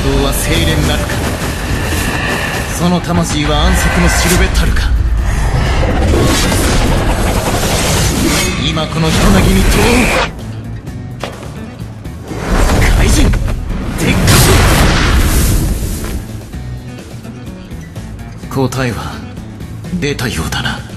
精錬なるか。その魂は安息のしるべたるか。今この人なぎに問う。怪人鉄火答えは出たようだな。